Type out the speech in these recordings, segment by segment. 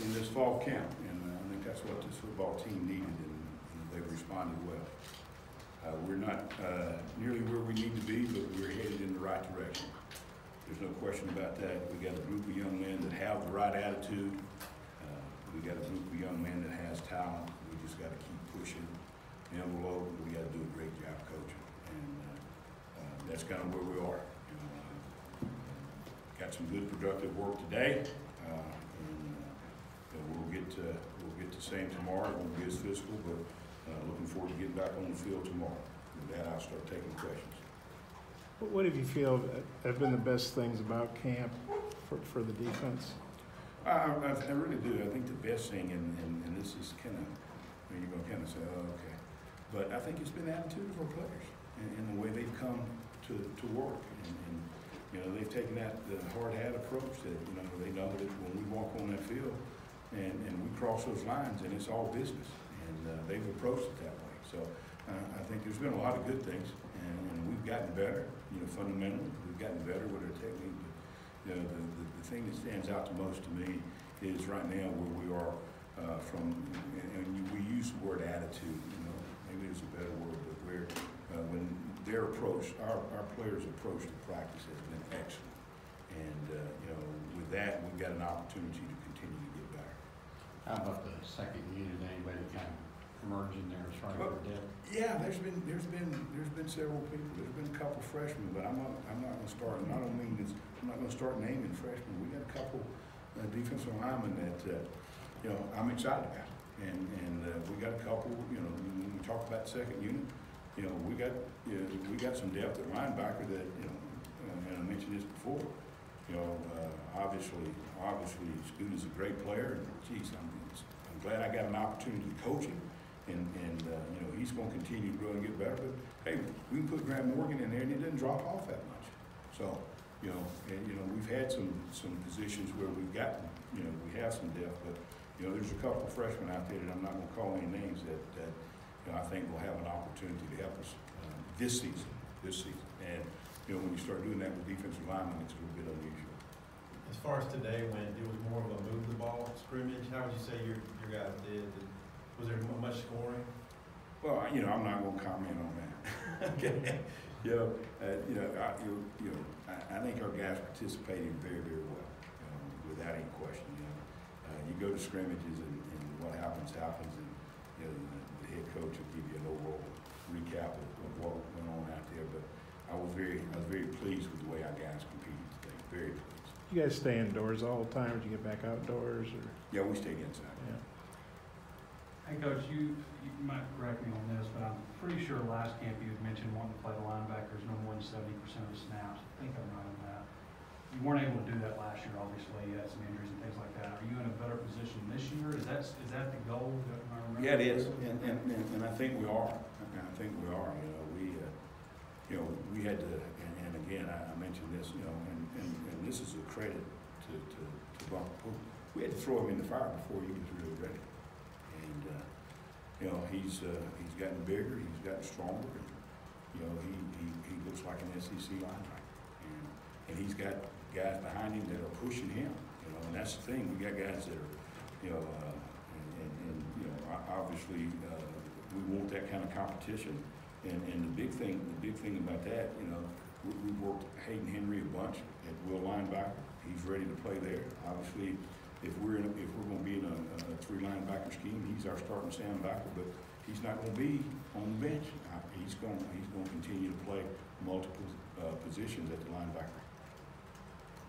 in this fall camp, and uh, I think that's what this football team needed, and and they've responded well. Uh, We're not uh, nearly where we need to be, but we're headed in the right direction. There's no question about that. We got a group of young men that have the right attitude. Uh, We got a group of young men that has talent. We just gotta keep pushing the envelope. We gotta do a great job coaching. And uh, that's kind of where we are. you know. Got some good productive work today. uh, And uh, and we'll get, uh, we'll get the same tomorrow. It won't be as physical, but uh, looking forward to getting back on the field tomorrow. And then I'll start taking questions. What- What have you feel have been the best things about camp for, for the defense? I, I, I really do. I think the best thing, and, and, and this is kind of, you're gonna kind of say, oh, okay. But I think it's been the attitude of our players and, and the way they've come to, to work. And, and, you know, they've taken that, the hard hat approach that, you know, they know that when we walk on that field and, and we cross those lines and it's all business. And, uh, they've approached it that way. So, uh, I think there's been a lot of good things and, and we've gotten better, you know, fundamentally. We've gotten better with our technique. But, you know, the, the, the thing that stands out the most to me is right now where we are uh, from, and, and we use the word attitude, you know, maybe there's a better word, but where, uh, when their approach, our, our players' approach to practice has been excellent. And, uh, you know, with that, we've got an opportunity to continue. How about the second unit, anybody that kind of emerged in there as far as their depth? Yeah, there's been, there's been, there's been several people, there's been a couple freshmen, but I'm not, I'm not gonna start, and I don't mean this, I'm not gonna start naming freshmen. We got a couple uh, defensive linemen that, uh, you know, I'm excited about. And, and, uh, we got a couple, you know, when we talk about second unit, you know, we got, you know, we got some depth at linebacker that, you know, and I mentioned this before, you know, uh, obviously, obviously, is a great player, and geez, I'm, I'm glad I got an opportunity to coach him. And, and, uh, you know, he's gonna continue to grow and get better, but, hey, we can put Grant Morgan in there and he doesn't drop off that much. So, you know, and, you know, we've had some, some positions where we've gotten, you know, we have some depth, but, you know, there's a couple of freshmen out there that I'm not gonna call any names that, that, you know, I think will have an opportunity to help us, uh, this season, this season. And, you know, when you start doing that with defensive linemen, it's a little bit unusual. As far as today, when it was more of a move the ball scrimmage, how would you say your, your guys did? Was there much scoring? Well, you know, I'm not gonna comment on that. Okay, you know, uh, you know, I, you, you know, I, I think our guys participated very, very well, know, without any question, you know. Uh, you go to scrimmages and, and what happens, happens, and, you know, the, the head coach will give you an overall recap of, of what went on out there, but I was very, I was very pleased with the way our guys competed today, very pleased. You guys stay indoors all the time, or do you get back outdoors, or? Yeah, we stayed inside. Yeah. Hey, Coach, you, you might correct me on this, but I'm pretty sure last camp you had mentioned wanting to play the linebackers no more than seventy percent of the snaps. I think I'm right on that. You weren't able to do that last year, obviously, you had some injuries and things like that. Are you in a better position this year? Is that, is that the goal? Am I remembering Yeah, it is, and, and, and- and I think we are, I I think we are, you know, we, uh, you know, we had to, and, and again, I, I mentioned this, you know, and, and, and this is a credit to, to, to Buck. We had to throw him in the fire before he was really ready. And, uh, you know, he's, uh, he's gotten bigger, he's gotten stronger, and, you know, he, he, he looks like an SEC linebacker. And, and he's got guys behind him that are pushing him, you know, and that's the thing, we got guys that are, you know, uh, and, and, and, you know, obviously, uh, we want that kind of competition. And, and the big thing, the big thing about that, you know, we, we worked Hayden Henry a bunch at will linebacker. He's ready to play there. Obviously, if we're in, if we're gonna be in a, a three linebacker scheme, he's our starting linebacker, but he's not gonna be on the bench. He's gonna, he's gonna continue to play multiple, uh, positions at the linebacker.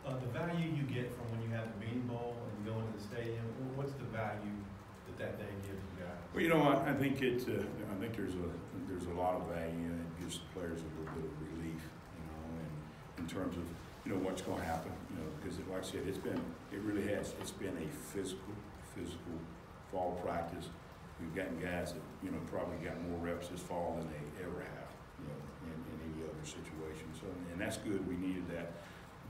Uh, the value you get from when you have the Beanie Bowl and go into the stadium, what's the value that day gives you guys? Well, you know, I, I think it, uh, I think there's a, there's a lot of value and it gives the players a little bit of relief, you know, and in terms of, you know, what's gonna happen, you know, because it- like I said, it's been, it really has, it's been a physical, physical fall practice. We've gotten guys that, you know, probably got more reps this fall than they ever have, you know, in, in any other situation, so, and that's good, we needed that.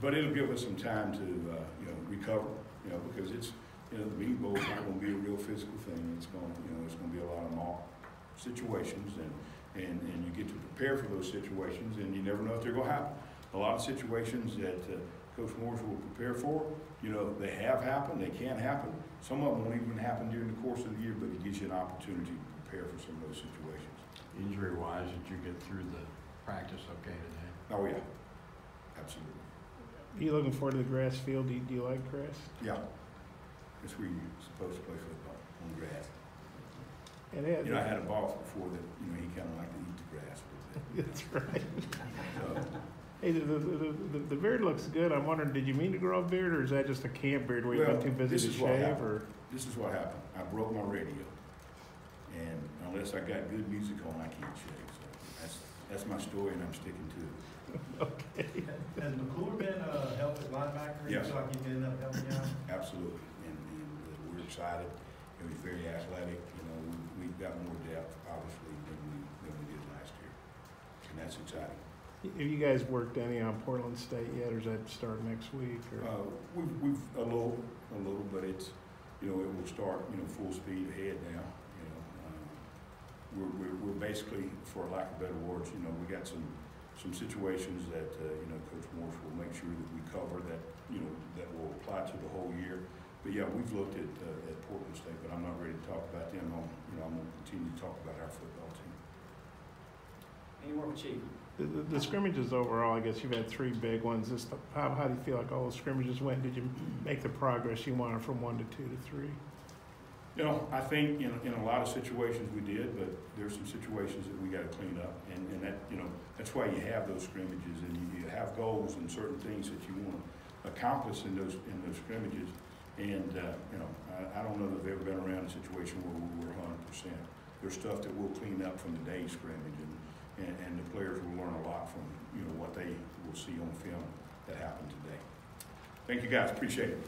But it'll give us some time to, uh, you know, recover, you know, because it's, you know, the Beanie Bowl is not gonna be a real physical thing. It's gonna, you know, it's gonna be a lot of mock situations and, and, and you get to prepare for those situations and you never know if they're gonna happen. A lot of situations that, uh, Coach Morris will prepare for. You know, they have happened, they can happen. Some of them won't even happen during the course of the year, but it gives you an opportunity to prepare for some of those situations. Injury wise, did you get through the practice okay today? Oh, yeah, absolutely. Are You looking forward to the grass field? Do you, do you like grass? Yeah, that's where you're supposed to play football, on the grass. And You know, I had a boss before that, you know, he kind of liked to eat the grass a little bit. that's right. So, Hey, the, the, the, the- the beard looks good. I'm wondering, did you mean to grow a beard or is that just a camp beard where you've Well, been too busy this to is what shave happened. or? This is what happened. I broke my radio. And unless I got good music on, I can't shave. So that's, that's my story and I'm sticking to it. Okay. Has McClure been, uh, help at linebacker? Yes. feel like he's been up helping you out? Absolutely. And, and uh, we're excited. And he's very athletic. You know, we, we've got more depth, obviously, than we, than we did last year. And that's exciting. Have you guys worked any on Portland State yet or is that start next week or? Uh, we've, we've, a little, a little, but it's, you know, it will start, you know, full speed ahead now, you know. Um, We're, we're, we're basically, for lack of better words, you know, we got some, some situations that, uh, you know, Coach Morris will make sure that we cover that, you know, that will apply to the whole year. But yeah, we've looked at, uh, at Portland State, but I'm not ready to talk about them on, you know, I'm gonna continue to talk about our football team. Any more for Chief? The, the- the scrimmages overall, I guess you've had three big ones. This, how, how do you feel like all the scrimmages went? Did you make the progress you wanted from one to two to three? You know, I think in, in a lot of situations we did, but there's some situations that we gotta clean up. And, and that, you know, that's why you have those scrimmages and you, you have goals and certain things that you wanna accomplish in those, in those scrimmages. And, uh, you know, I, I don't know that I've ever been around a situation where we were hundred percent. There's stuff that we'll clean up from the day's scrimmage and, and, and the players will learn a lot from, you know, what they will see on film that happened today. Thank you guys, appreciate it.